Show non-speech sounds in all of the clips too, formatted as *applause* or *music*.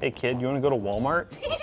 Hey kid, you wanna go to Walmart? *laughs*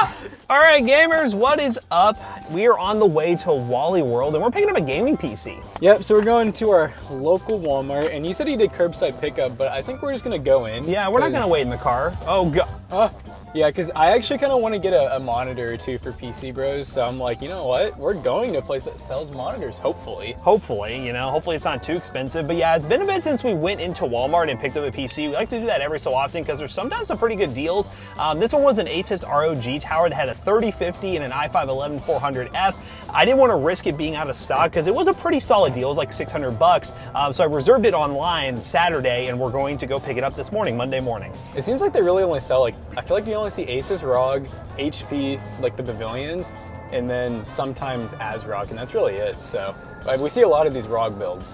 Yeah! All right, gamers, what is up? We are on the way to Wally World and we're picking up a gaming PC. Yep, so we're going to our local Walmart, and you said you did curbside pickup, but I think we're just gonna go in. Yeah, we're not gonna wait in the car. Oh, God. Uh, yeah, because I actually kind of want to get a, a monitor or two for PC Bros. So I'm like, you know what? We're going to a place that sells monitors, hopefully. Hopefully, you know, hopefully it's not too expensive. But yeah, it's been a bit since we went into Walmart and picked up a PC. We like to do that every so often because there's sometimes some pretty good deals. Um, this one was an Asus ROG tower that had a 3050 and an i5 11400F. I didn't want to risk it being out of stock because it was a pretty solid deal. It was like 600 bucks. Um, so I reserved it online Saturday and we're going to go pick it up this morning, Monday morning. It seems like they really only sell like I feel like you only see Asus ROG, HP, like the pavilions, and then sometimes ASRock, and that's really it. So but we see a lot of these ROG builds.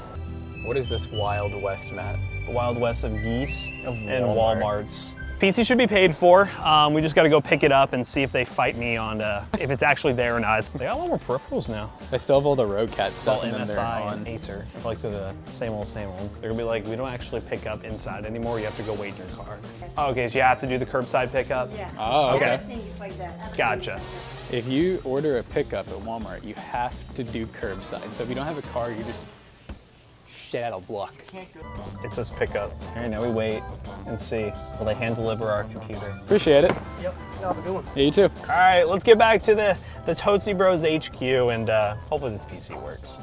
What is this Wild West, Matt? Wild West of geese Of and Walmart. Walmarts. PC should be paid for. Um, we just got to go pick it up and see if they fight me on uh, if it's actually there or not. They got a lot more peripherals now. They still have all the Roccat all stuff, and then MSI on. and Acer. I feel like they're the same old, same old. They're gonna be like, we don't actually pick up inside anymore. You have to go wait in your car. Oh, okay, so you have to do the curbside pickup. Yeah. Oh, Okay. I like that. Gotcha. If you order a pickup at Walmart, you have to do curbside. So if you don't have a car, you just shit out of luck. It says pickup. All right, now we wait and see. Will they hand deliver our computer? Appreciate it. Yep. Have a good one. Yeah, you too. All right, let's get back to the, the Toasty Bros HQ and uh, hopefully this PC works.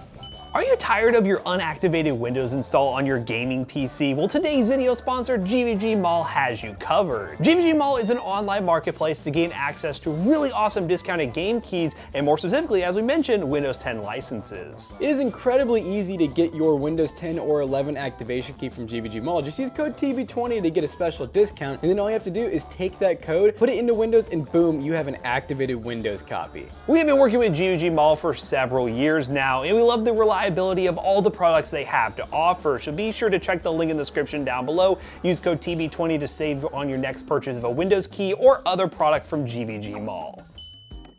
Are you tired of your unactivated Windows install on your gaming PC? Well, today's video sponsor, GVG Mall, has you covered. GVG Mall is an online marketplace to gain access to really awesome discounted game keys and more specifically, as we mentioned, Windows 10 licenses. It is incredibly easy to get your Windows 10 or 11 activation key from GVG Mall. Just use code TB20 to get a special discount, and then all you have to do is take that code, put it into Windows, and boom, you have an activated Windows copy. We have been working with GVG Mall for several years now, and we love the reliability of all the products they have to offer. So be sure to check the link in the description down below. Use code TB20 to save on your next purchase of a Windows key or other product from GVG Mall.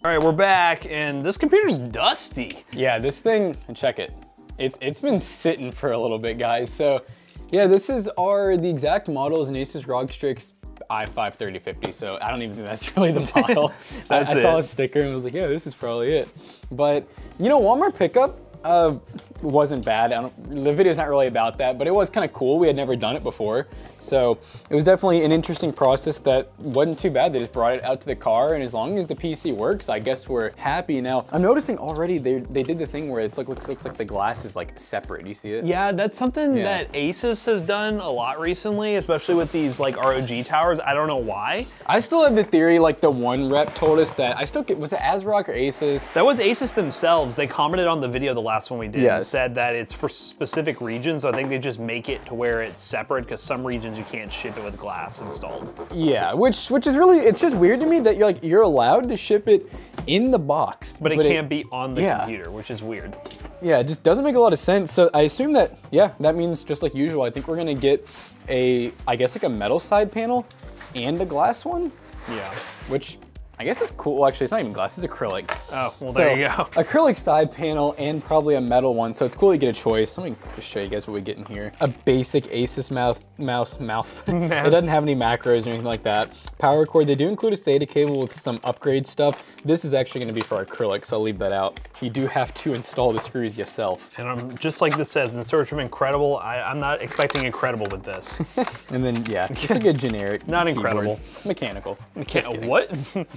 All right, we're back, and this computer's dusty. Yeah, this thing, check it. It's it's been sitting for a little bit, guys. So, yeah, this is our the exact model is an Asus ROG Strix i5 3050. So I don't even think that's *laughs* really the model. *laughs* I- I, saw a sticker and was like, yeah, this is probably it. But you know, Walmart pickup uh, wasn't bad. I don't, the video's not really about that, but it was kind of cool. We had never done it before, so it was definitely an interesting process that wasn't too bad. They just brought it out to the car, and as long as the PC works, I guess we're happy. Now I'm noticing already they they did the thing where it's like looks looks like the glass is like separate. You see it? Yeah, that's something Yeah. that Asus has done a lot recently, especially with these like ROG towers. I don't know why. I still have the theory. Like the one rep told us that I still get was it ASRock or Asus? That was Asus themselves. They commented on the video, the last one we did, Yes. Said that it's for specific regions. I think they just make it to where it's separate because some regions you can't ship it with glass installed. Yeah, which which is really it's just weird to me that you're like you're allowed to ship it in the box, But it can't be on the yeah. computer, which is weird. Yeah, it just doesn't make a lot of sense. So I assume that yeah, that means just like usual. I think we're gonna get a I guess like a metal side panel and a glass one, Yeah. which I guess it's cool. Well, actually, it's not even glass; it's acrylic. Oh, well, So, there you go. *laughs* Acrylic side panel and probably a metal one. So it's cool to get a choice. Let me just show you guys what we get in here. A basic Asus mouth, mouse, mouth. *laughs* it doesn't have any macros or anything like that. Power cord, they do include a SATA cable with some upgrade stuff. This is actually gonna be for acrylic, so I'll leave that out. You do have to install the screws yourself. And I'm just like this says in search of incredible. I, I'm not expecting incredible with this. *laughs* And then, yeah, just a good generic Not keyboard. incredible. Mechanical. Mechanical, what?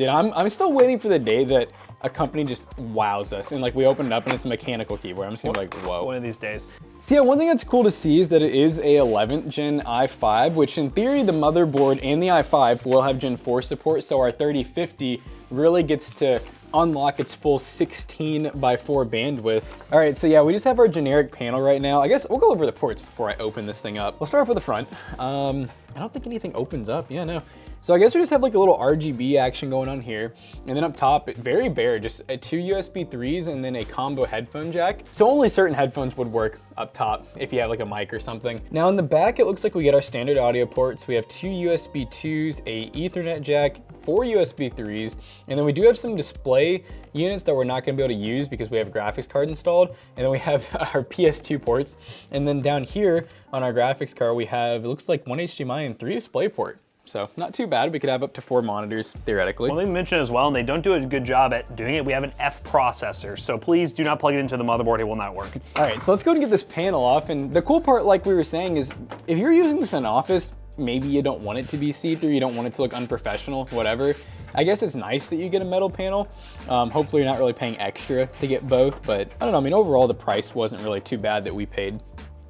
Dude, I'm, I'm still waiting for the day that a company just wows us and like we open it up and it's a mechanical keyboard. I'm just gonna be like, whoa. One of these days. So yeah, one thing that's cool to see is that it is a 11th gen i5, which in theory the motherboard and the i5 will have Gen 4 support, so our 3050 really gets to unlock its full 16 by 4 bandwidth. All right, so yeah, we just have our generic panel right now. I guess we'll go over the ports before I open this thing up. We'll start off with the front. Um, I don't think anything opens up. Yeah, no. So I guess we just have like a little RGB action going on here. And then up top, very bare, just uh, two USB 3s and then a combo headphone jack. So only certain headphones would work up top if you have like a mic or something. Now in the back, it looks like we get our standard audio ports. We have two USB 2s, a ethernet jack, four USB 3s, and then we do have some display units that we're not gonna be able to use because we have a graphics card installed. And then we have *laughs* our PS2 ports. And then down here on our graphics card, we have, it looks like one HDMI and three display port. So not too bad. We could have up to four monitors theoretically. Well, they mentioned as well, and they don't do a good job at doing it. We have an F processor, so please do not plug it into the motherboard. It will not work. All right, so let's go and get this panel off. And the cool part, like we were saying, is if you're using this in office, maybe you don't want it to be see-through, you don't want it to look unprofessional, whatever. I guess it's nice that you get a metal panel. Um, hopefully you're not really paying extra to get both, but I don't know, I mean, overall the price wasn't really too bad that we paid.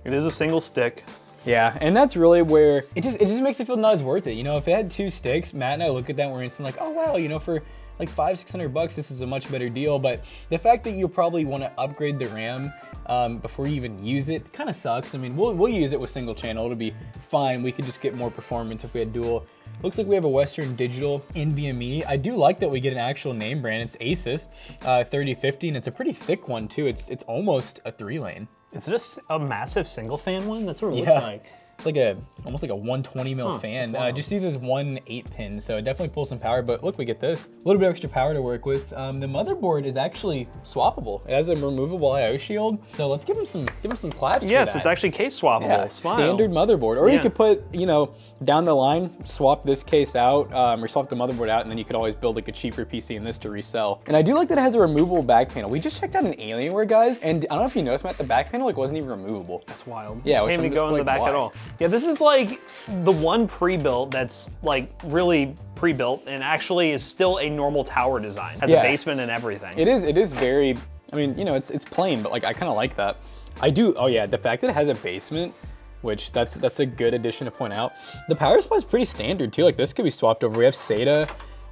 It is a single stick. Yeah, and that's really where it just it just makes it feel not as worth it. You know, if it had two sticks, Matt and I look at that and we're instantly like, oh wow, you know, for like five, six hundred bucks, this is a much better deal. But the fact that you'll probably want to upgrade the RAM um, before you even use it kind of sucks. I mean, we'll, we'll use it with single channel. It'll be fine. We could just get more performance if we had dual. Looks like we have a Western Digital NVMe. I do like that we get an actual name brand. It's Asus uh, 3050, and it's a pretty thick one too. It's it's almost a three lane. Is it a massive single fan one? That's what it Yeah. looks like. It's like a almost like a 120 mil Huh, fan. Uh, just uses one eight pin, so it definitely pulls some power. But look, we get this a little bit extra power to work with. Um, the motherboard is actually swappable. It has a removable I/O shield, so let's give him some give him some claps. for Yes, it's actually case swappable. Yeah, standard motherboard. Or Yeah. you could put, you know, down the line, swap this case out, um, or swap the motherboard out, and then you could always build like a cheaper PC in this to resell. And I do like that it has a removable back panel. We just checked out an Alienware, guys, and I don't know if you noticed, Matt, the back panel like wasn't even removable. That's wild. Yeah, which can't even just go in the back why? at all. Yeah, this is like the one pre-built that's like really pre-built and actually is still a normal tower design. Has Yeah. a basement and everything. It is. It is very. I mean, you know, it's it's plain, but like I kind of like that. I do. Oh yeah, the fact that it has a basement, which that's that's a good addition to point out. The power supply is pretty standard too. Like this could be swapped over. We have SATA.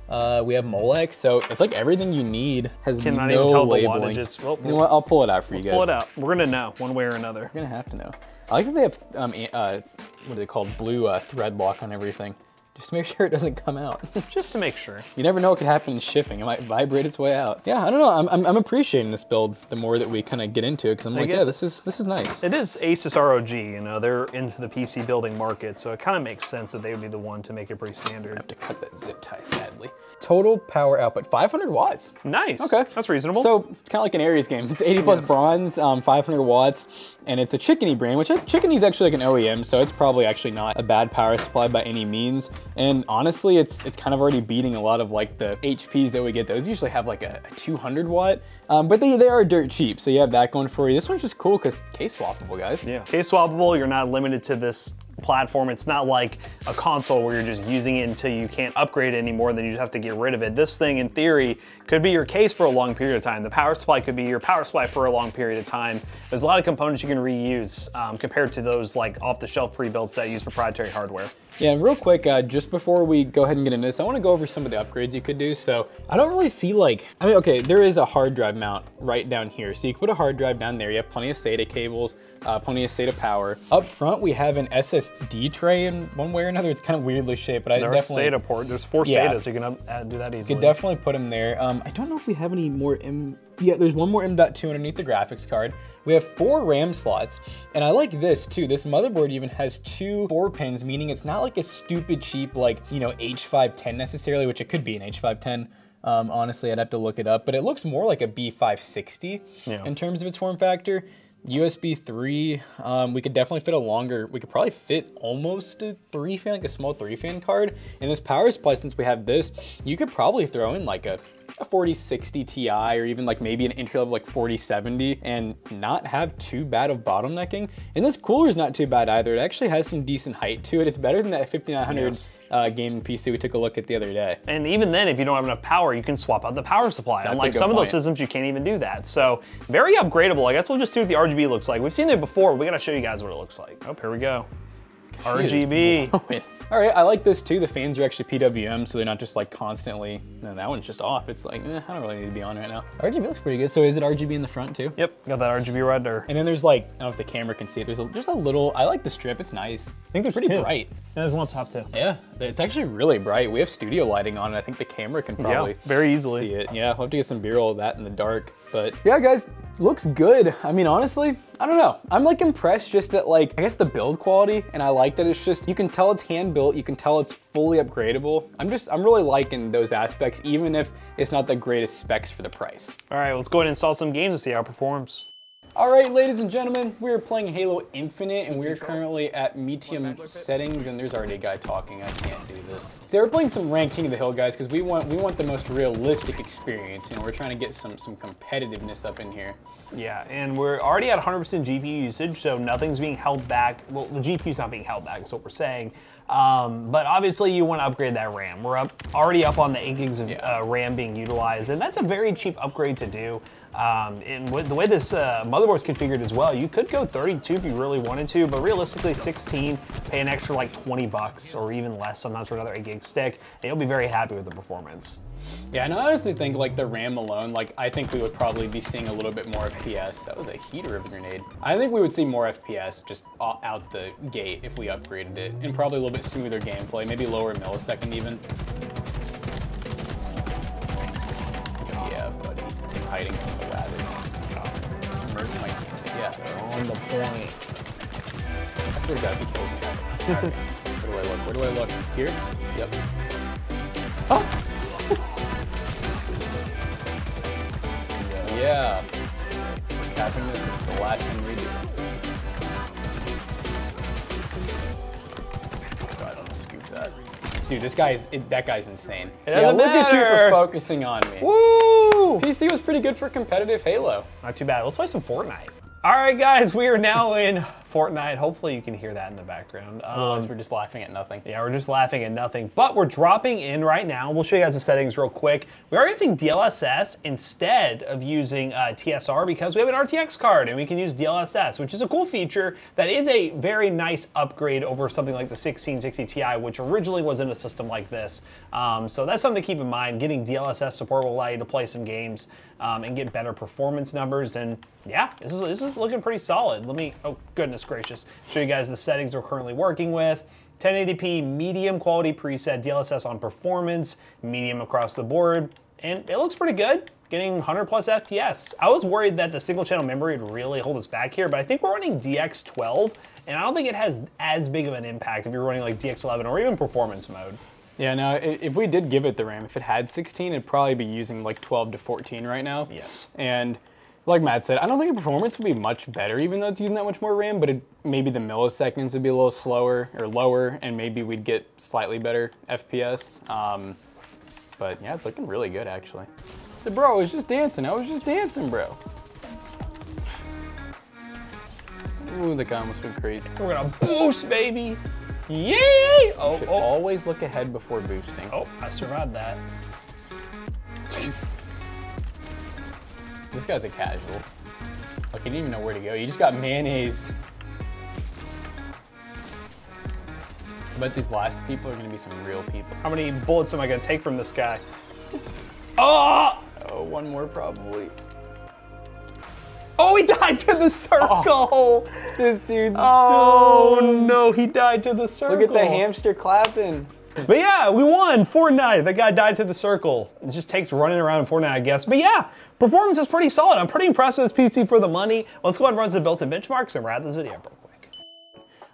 Uh, we have Molex, so it's like everything you need has Cannot no even tell the labeling. wattage. It's- well, you know what? I'll pull it out for you guys. Pull it out. We're gonna know one way or another. We're gonna have to know. I like that they have um, uh, what are they called? Blue uh, thread lock on everything, just to make *laughs* sure it doesn't come out. *laughs* Just to make sure. You never know what could happen in shipping. It might vibrate its way out. Yeah, I don't know. I'm, I'm, I'm appreciating this build the more that we kind of get into it because I'm like, yeah, this is this is nice. It is Asus ROG, you know, they're into the PC building market, so it kind of makes sense that they would be the one to make it pretty standard. Have to cut that zip tie sadly. Total power output 500 watts. Nice. Okay. That's reasonable. So it's kind of like an Aries game. It's 80 plus Yes. bronze, um, 500 watts, and it's a Chicony brand, which Chicony is actually like an OEM, so it's probably actually not a bad power supply by any means. And honestly, it's it's kind of already beating a lot of like the HPs that we get. Those usually have like a, a 200 watt, um, but they, they are dirt cheap, so you have that going for you. This one's just cool because case swappable, guys. Yeah. Case swappable, you're not limited to this platform. It's not like a console where you're just using it until you can't upgrade it anymore, then you just have to get rid of it. This thing, in theory, could be your case for a long period of time. The power supply could be your power supply for a long period of time. There's a lot of components you can reuse um, compared to those like off-the-shelf pre-builts that use proprietary hardware. Yeah, and real quick, uh, just before we go ahead and get into this, I want to go over some of the upgrades you could do. So I don't really see like, I mean, okay, there is a hard drive mount right down here. So you can put a hard drive down there. You have plenty of SATA cables, uh, plenty of SATA power. Up front, we have an SSD tray in one way or another. It's kind of weirdly shaped, but I There's definitely SATA port. There's four Yeah. SATAs, so you can uh, do that easily. You could definitely put them there. Um, I don't know if we have any more M. Yeah, there's one more M.2 underneath the graphics card. We have four RAM slots, and I like this too. This motherboard even has two four pins, meaning it's not like a stupid cheap like you know H510 necessarily, which it could be an H510. Um, honestly, I'd have to look it up, but it looks more like a B560 Yeah. in terms of its form factor. USB 3, um, we could definitely fit a longer, we could probably fit almost a three fan, like a small three fan card. And this power supply, since we have this, you could probably throw in like a, a 4060 Ti or even like maybe an entry level like 4070 and not have too bad of bottlenecking. And this cooler is not too bad either. It actually has some decent height to it. It's better than that 5900 Yes. uh, gaming PC we took a look at the other day. And even then, if you don't have enough power, you can swap out the power supply. a Unlike some of those systems, you can't even do that. So very upgradable. I guess we'll just see what the RGB looks like. We've seen it before. We gotta show you guys what it looks like. Oh, here we go. RGB. All right, I like this too. The fans are actually PWM, so they're not just like constantly. No, that one's just off. It's like, eh, I don't really need to be on right now. RGB looks pretty good. So is it RGB in the front too? Yep, got that RGB red there. And then there's like, I don't know if the camera can see it. There's a, just a little. I like the strip. It's nice. I think there's pretty two. bright. there's one up top too. Yeah, it's actually really bright. We have studio lighting on it. I think the camera can probably very easily. see it. Yeah, we'll have to get some B-roll of that in the dark. But yeah, guys, looks good. I mean, honestly, I don't know. I'm like impressed just at like, I guess the build quality, and I like that it's just, you can tell it's hand built, you can tell it's fully upgradable. I'm just, I'm really liking those aspects, even if it's not the greatest specs for the price. All right, let's go ahead and install some games and see how it performs. All right, ladies and gentlemen, we are playing Halo Infinite, and we're currently at medium settings, and there's already a guy talking. I can't do this. So we're playing some ranked King of the Hill, guys, because we want we want the most realistic experience. You know, we're trying to get some some competitiveness up in here. Yeah, and we're already at 100% GPU usage, so nothing's being held back. Well, the GPU's not being held back, is what we're saying. Um, but obviously, you want to upgrade that RAM. We're up already up on the 8 gigs of Yeah. uh, RAM being utilized, and that's a very cheap upgrade to do. Um, and with the way this uh, motherboard's configured as well, you could go 32 if you really wanted to, but realistically 16, pay an extra like 20 bucks or even less sometimes for another 8 gig stick, and you'll be very happy with the performance. Yeah, and I honestly think like the RAM alone, like I think we would probably be seeing a little bit more FPS. That was a heater of a grenade. I think we would see more FPS just out the gate if we upgraded it, and probably a little bit smoother gameplay, maybe lower millisecond even. On the point. I swear to God, if he kills me. Okay. Where do I look? Where do I look? Here? Yep. Oh! *laughs* yeah. We're capping this. It's the last thing we do. God, I'm gonna scoop that. Dude, this guy's it, that guy's insane. It yeah, doesn't look at you for focusing on me. Woo! PC was pretty good for competitive Halo. Not too bad. Let's play some Fortnite. All right, guys, we are now in Fortnite. Hopefully, you can hear that in the background. Um, Otherwise, we're just laughing at nothing. yeah, we're just laughing at nothing, but we're dropping in right now. We'll show you guys the settings real quick. We are using DLSS instead of using uh, TSR because we have an RTX card and we can use DLSS, which is a cool feature that is a very nice upgrade over something like the 1660 Ti, which originally was in a system like this. Um, so that's something to keep in mind. Getting DLSS support will allow you to play some games um, and get better performance numbers. And yeah, this is, this is looking pretty solid. Let me, oh goodness gracious, show you guys the settings we're currently working with. 1080p medium quality preset, DLSS on performance, medium across the board, and it looks pretty good. Getting 100 plus FPS. I was worried that the single channel memory would really hold us back here, but I think we're running DX12, and I don't think it has as big of an impact if you're running like DX11 or even performance mode. Yeah, no, if we did give it the RAM, if it had 16, it'd probably be using like 12 to 14 right now. Yes. And like Matt said, I don't think the performance would be much better, even though it's using that much more RAM, but it, maybe the milliseconds would be a little slower or lower, and maybe we'd get slightly better FPS. Um, but yeah, it's looking really good, actually. The bro, I was just dancing. I was just dancing, bro. Ooh, the guy must went crazy. We're gonna boost, baby! Yay! Oh, oh, always look ahead before boosting. oh, I survived that. This guy's a casual. Like, he didn't even know where to go. He just got mayonnaised. I bet these last people are gonna be some real people. How many bullets am I gonna take from this guy? Oh! *laughs* Oh, one more probably. Oh, he died to the circle! Oh, this dude's Oh dumb. no, he died to the circle. Look at the hamster clapping. *laughs* But yeah, we won Fortnite. That guy died to the circle. It just takes running around Fortnite, I guess. But yeah, performance is pretty solid. I'm pretty impressed with this PC for the money. Let's go ahead and run some built-in benchmarks and wrap this video.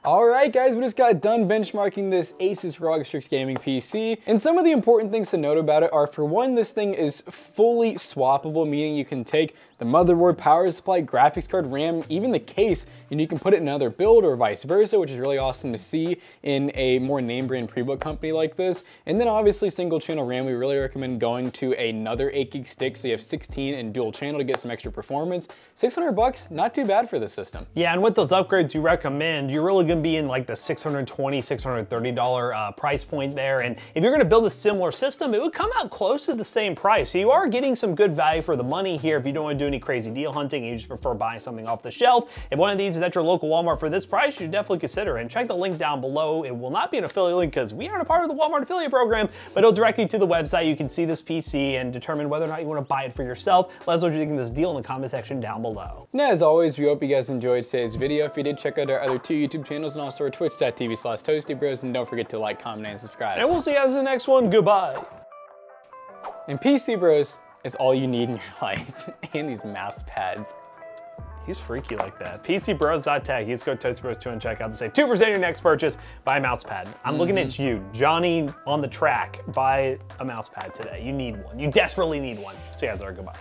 All right, guys, we just got done benchmarking this Asus ROG Strix Gaming PC, and some of the important things to note about it are, for one, this thing is fully swappable, meaning you can take the motherboard, power supply, graphics card, RAM, even the case, and you can put it in another build or vice versa, which is really awesome to see in a more name brand pre-boot company like this. And then obviously single channel RAM, we really recommend going to another 8 gig stick so you have 16 and dual channel to get some extra performance. 600 bucks, not too bad for this system. Yeah, and with those upgrades you recommend, you're really gonna be in like the $620, $630 uh, price point there. And if you're gonna build a similar system, it would come out close to the same price. So you are getting some good value for the money here if you don't wanna do any crazy deal hunting and you just prefer buying something off the shelf. If one of these is at your local Walmart for this price, you should definitely consider it. And check the link down below. It will not be an affiliate link because we aren't a part of the Walmart affiliate program, but it'll direct you to the website. You can see this PC and determine whether or not you wanna buy it for yourself. Let us know what you think of this deal in the comment section down below. And as always, we hope you guys enjoyed today's video. If you did, check out our other two YouTube channels and also our twitch.tv slash toastybros. And don't forget to like, comment, and subscribe. And we'll see you guys in the next one. Goodbye. And PC Bros is all you need in your *laughs* life. and these mouse pads. He's freaky like that. PCBros.tech. Use code ToastyBros2 and check out to save 2% your next purchase. Buy a mouse pad. I'm looking mm-hmm. at you, Johnny on the track. Buy a mouse pad today. You need one. You desperately need one. See you guys later. Goodbye.